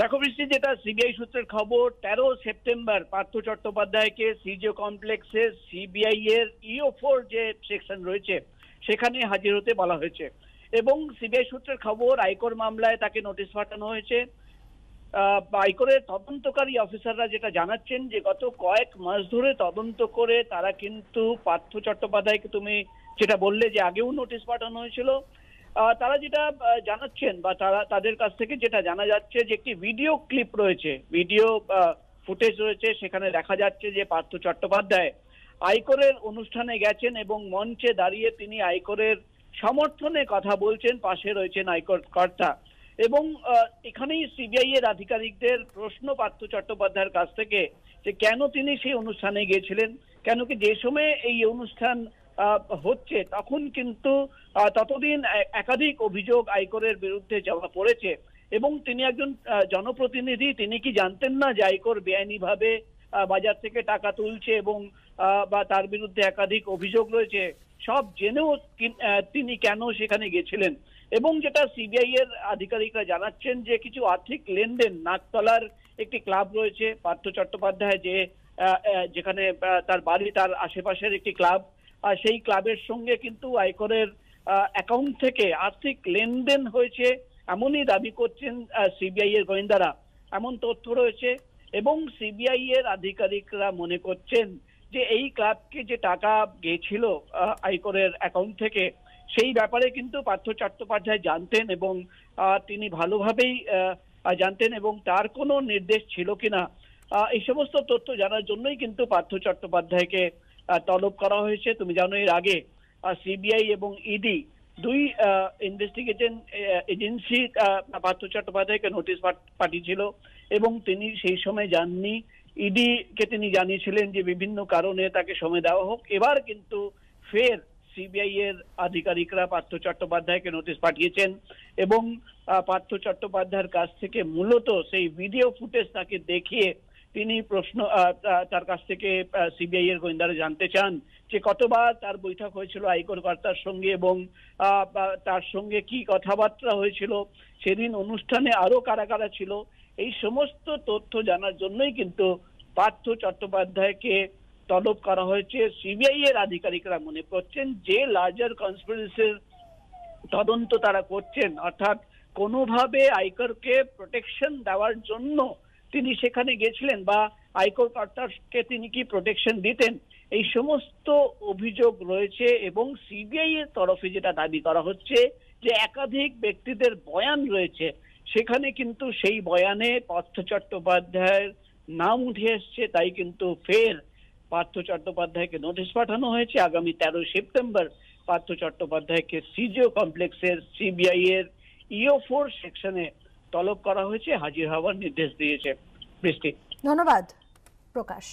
দেখো বৃষ্টি, যেটা সিবিআই সূত্রের খবর, তেরো সেপ্টেম্বর পার্থ চট্টোপাধ্যায়কে সিজিও কমপ্লেক্সে সিবিআই এর ইও ফোর যে সেকশন রয়েছে, সেখানে হাজির হতে বলা হয়েছে। এবং সিবিআই সূত্রের খবর, আয়কর মামলায় তাকে নোটিশ পাঠানো হয়েছে। আয়করের তদন্তকারী অফিসাররা যেটা জানাচ্ছেন যে, গত কয়েক মাস ধরে তদন্ত করে তারা কিন্তু পার্থ চট্টোপাধ্যায়কে তুমি যেটা বললে যে আগেও নোটিশ পাঠানো হয়েছিল তারা যেটা জানাচ্ছেন বা তারা, তাদের কাছ থেকে যেটা জানা যাচ্ছে যে একটি ভিডিও ক্লিপ রয়েছে ভিডিও ফুটেজ রয়েছে, সেখানে দেখা যাচ্ছে যে পার্থ চট্টোপাধ্যায় আয়করের অনুষ্ঠানে গেছেন এবং মঞ্চে দাঁড়িয়ে তিনি আয়করের সমর্থনে কথা বলছেন, পাশে রয়েছেন আয়কর কর্তা। এবং এখানেই সিবিআই এর আধিকারিকদের প্রশ্ন পার্থ চট্টোপাধ্যায়ের কাছ থেকে যে কেন তিনি সেই অনুষ্ঠানে গিয়েছিলেন, কেন কি যে সময়ে এই অনুষ্ঠান হচ্ছে। তখন কিন্তু ততদিন একাধিক অভিযোগ আয়করের বিরুদ্ধে জমা পড়েছে এবং তিনি একজন জনপ্রতিনিধি। তিনি কি জানতেন না যে আয়কর বেআইনিভাবে বাজার থেকে টাকা তুলছে এবং বা তার বিরুদ্ধে একাধিক অভিযোগ রয়েছে, সব জেনেও তিনি কেন সেখানে গেছিলেন? এবং যেটা সিবিআই এর আধিকারিকরা জানাচ্ছেন যে কিছু আর্থিক লেনদেন, নাকতলার একটি ক্লাব রয়েছে, পার্থ চট্টোপাধ্যায় যে যেখানে তার বাড়ি, তার আশেপাশের একটি ক্লাব সেই ক্লাবের সঙ্গে কিন্তু আয়করের অ্যাকাউন্ট থেকে আর্থিক লেনদেন হয়েছে এমনই দাবি করছেন সিবিআই এর গোয়েন্দারা। এমন তথ্য রয়েছে এবং সিবিআই এর আধিকারিকরা মনে করছেন যে এই ক্লাবকে যে টাকা গেছিল আয়করের অ্যাকাউন্ট থেকে, সেই ব্যাপারে কিন্তু পার্থ চট্টোপাধ্যায় জানতেন এবং তিনি ভালোভাবেই জানতেন এবং তার কোনো নির্দেশ ছিল কিনা। এই সমস্ত তথ্য জানার জন্যই কিন্তু পার্থ চট্টোপাধ্যায়কে তলব করা হয়েছে। তুমি জানো এর আগে সিবিআই এবং ইডি দুই ইনভেস্টিগেশন এজেন্সি পার্থ চট্টোপাধ্যায়কে নোটিশ পাঠিয়েছিল এবং তিনি সেই সময় যাননি ইডি কে তিনি জানিয়েছিলেন যে বিভিন্ন কারণে তাকে সময় দেওয়া হোক। এবার কিন্তু ফের সিবিআই এর আধিকারিকরা পার্থ চট্টোপাধ্যায়কে নোটিশ পাঠিয়েছেন এবং পার্থ চট্টোপাধ্যায়ের কাছ থেকে মূলত সেই ভিডিও ফুটেজ তাকে দেখিয়ে তিনি প্রশ্ন তার কাছ থেকে সিবিআই এর গোয়েন্দারা জানতে চান যে কতবার তার বৈঠক হয়েছিল আয়কর কর্তার সঙ্গে এবং তার সঙ্গে কি কথাবার্তা হয়েছিল। সেদিন অনুষ্ঠানে আরও কারা কারা ছিল? এই সমস্ত তথ্য জানার জন্যই কিন্তু পার্থ চট্টোপাধ্যায়কে তলব করা হয়েছে। সিবিআই এর আধিকারিকরা মনে করছেন যে লার্জার কনস্পিরেসির তদন্ত তারা করছেন। অর্থাৎ কোনোভাবে আয়করকে প্রোটেকশন দেওয়ার জন্য তিনি সেখানে গেছিলেন বা আয়কর কর্তাকে তিনি কি প্রোটেকশন দিতেন, এই সমস্ত অভিযোগ রয়েছে এবং সিবিআই এর তরফে যেটা দাবি করা হচ্ছে যে একাধিক ব্যক্তিদের বয়ান রয়েছে। সেখানে কিন্তু সেই বয়ানে পার্থ চট্টোপাধ্যায়ের নাম উঠে এসছে, তাই কিন্তু ফের পার্থ চট্টোপাধ্যায়কে নোটিশ পাঠানো হয়েছে। আগামী তেরো সেপ্টেম্বর পার্থ চট্টোপাধ্যায়কে সিজিও কমপ্লেক্সের সিবিআই এর ইও ফোর সেকশনে তলব করা হয়েছে হাজির হওয়ার নির্দেশ দিয়েছে। বৃষ্টি। ধন্যবাদ প্রকাশ।